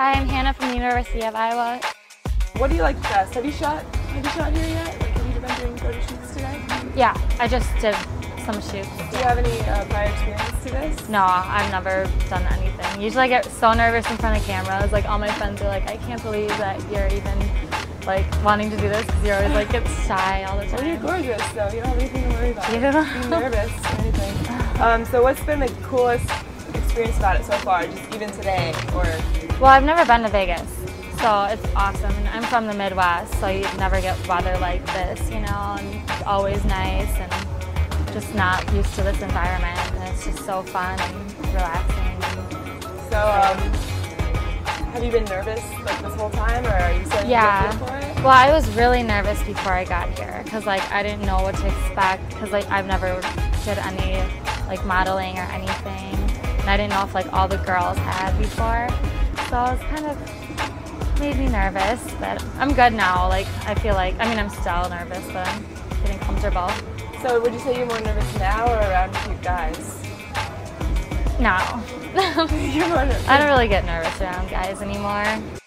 Hi, I'm Hannah from the University of Iowa. What do you like best? Have you shot? Have you shot here yet? Like, have you been doing photo shoots today? Yeah, I just did some shoots. Do you have any uh, prior experience to this? No, I've never done anything. Usually I get so nervous in front of cameras. Like all my friends are like, I can't believe that you're even like wanting to do this because you're always like get shy all the time. Well, you're gorgeous, so you don't have anything to worry about. You yeah. Be nervous or anything. Um, so what's been the coolest experience about it so far, just even today, or Well, I've never been to Vegas, so it's awesome. And I'm from the Midwest, so you never get weather like this, you know, and it's always nice and just not used to this environment. And it's just so fun and relaxing. so? Um, have you been nervous like this whole time, or are you starting Yeah. for it? Well, I was really nervous before I got here because like I didn't know what to expect because like I've never did any like modeling or anything, and I didn't know if like all the girls had before, so I was kind of made me nervous. But I'm good now. Like I feel like I mean I'm still nervous, but I'm getting comfortable So would you say you're more nervous now or around cute guys? now. you're more nervous. I don't really get nervous around guys anymore.